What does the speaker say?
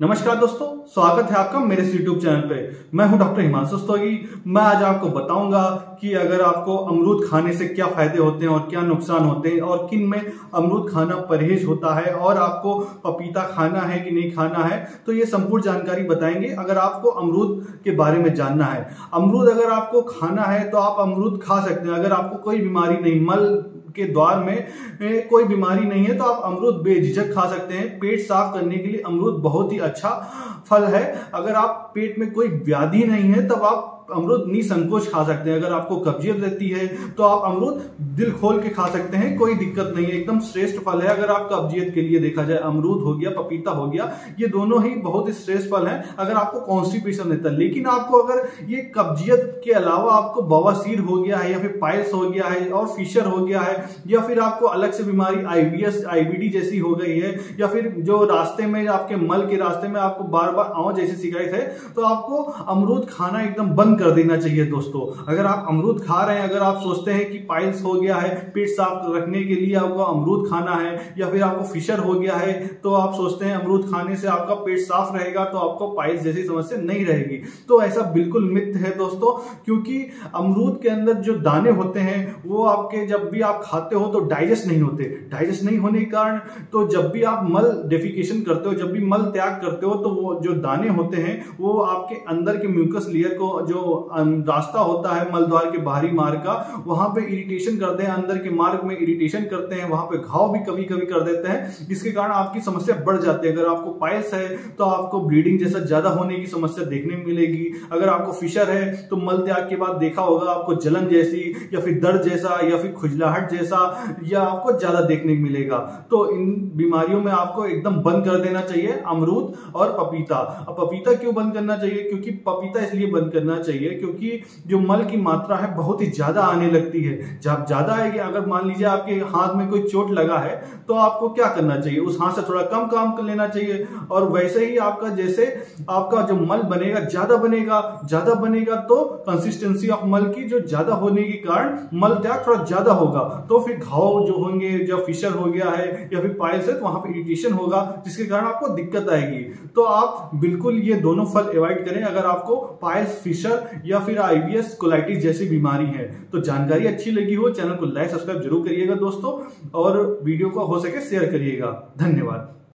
नमस्कार दोस्तों, स्वागत है आपका मेरे यूट्यूब चैनल पे। मैं हूँ डॉक्टर हिमांशु स्तोगी मैं आज आपको बताऊँगा कि अगर आपको अमरूद खाने से क्या फ़ायदे होते हैं और क्या नुकसान होते हैं और किन में अमरूद खाना परहेज होता है और आपको पपीता खाना है कि नहीं खाना है तो ये संपूर्ण जानकारी बताएँगे। अगर आपको अमरूद के बारे में जानना है, अमरूद अगर आपको खाना है तो आप अमरूद खा सकते हैं। अगर आपको कोई बीमारी नहीं, मल के द्वार में कोई बीमारी नहीं है तो आप अमरूद बेझिझक खा सकते हैं। पेट साफ़ करने के लिए अमरूद बहुत ही अच्छा फल है। अगर आप पेट में कोई व्याधि नहीं है तब आप अमरूद निसंकोच खा सकते हैं। अगर आपको कब्जियत रहती है तो आप अमरूद दिल खोल के खा सकते हैं, कोई दिक्कत नहीं है। एकदम श्रेष्ठ फल है। अगर आप कब्जियत के लिए देखा जाए, अमरूद हो गया, पपीता हो गया, ये दोनों ही बहुत ही श्रेष्ठ फल है। अगर आपको कॉन्स्टिपेशन रहता है, लेकिन आपको अगर ये कब्जियत के अलावा आपको बवासीर हो गया है या फिर पाइल्स हो गया है और फिशर हो गया है, या फिर आपको अलग से बीमारी आईबीएस आईबीडी जैसी हो गई है, या फिर जो रास्ते में आपके मल के रास्ते में आपको बार बार आव जैसी शिकायत है तो आपको अमरूद खाना एकदम बंद कर देना चाहिए दोस्तों। अगर आप अमरूद खा रहे हैं, अगर आप सोचते हैं कि पाइल्स हो गया है, पेट साफ़ रखने के लिए आपको अमरूद खाना है, या फिर आपको फिशर हो गया है तो आप सोचते हैं अमरूद खाने से आपका पेट साफ़ रहेगा तो आपको पाइल्स जैसी समस्या नहीं रहेगी। तो ऐसा बिल्कुल मिथ है दोस्तों, क्योंकि अमरूद के अंदर जो दाने होते हैं, वो आपके जब भी आप खाते हो तो डाइजेस्ट नहीं होते। डाइजेस्ट नहीं होने के कारण तो जब भी आप मल डेफिकेशन करते हो, जब भी मल त्याग करते हो तो वो जो दाने होते हैं, वो आपके अंदर के म्यूकस लेयर को, जो रास्ता होता है मलद्वार के बाहरी मार्ग का, वहाँ पे इरिटेशन करते हैं, अंदर के मार्ग में इरिटेशन करते हैं, वहाँ पे घाव भी कभी कभी कर देते हैं, जिसके कारण आपकी समस्या बढ़ जाती है। अगर आपको पायस है तो आपको ब्लीडिंग जैसा ज़्यादा होने की समस्या देखने मिलेगी। अगर आपको फिशर है तो मल त्याग के बाद देखा होगा आपको जलन जैसी, या फिर दर्द जैसा, या फिर खुजलाहट जैसा, या आपको ज़्यादा देखने को मिलेगा। तो इन बीमारियों में आपको एकदम बंद कर देना चाहिए अमरूद और पपीता। अब पपीता क्यों बंद करना चाहिए? क्योंकि पपीता इसलिए बंद करना चाहिए क्योंकि जो मल की मात्रा है बहुत ही ज़्यादा आने लगती है। जब ज़्यादा आएगी, अगर मान लीजिए आपके हाथ में कोई चोट लगा है तो आपको क्या करना चाहिए? उस हाथ से थोड़ा कम काम कर लेना चाहिए। और वैसे ही आपका, जैसे आपका जो मल बनेगा, ज़्यादा बनेगा ज़्यादा बनेगा तो कंसिस्टेंसी ऑफ़ मल की जो ज़्यादा होने के कारण मल त्याग थोड़ा ज़्यादा होगा। तो फिर घाव जो होंगे जो फिशर हो गया है, या फिर पाइल्स है तो वहाँ पर इरिटेशन होगा, जिसके कारण आपको दिक्कत आएगी। तो आप बिल्कुल ये दोनों फल अवॉइड करें। अगर आपको पाइल्स फिशर या फिर आईबीएस कोलाइटिस जैसी बीमारी है। तो जानकारी अच्छी लगी हो, चैनल को लाइक सब्सक्राइब ज़रूर करिएगा दोस्तों, और वीडियो को हो सके शेयर करिएगा। धन्यवाद।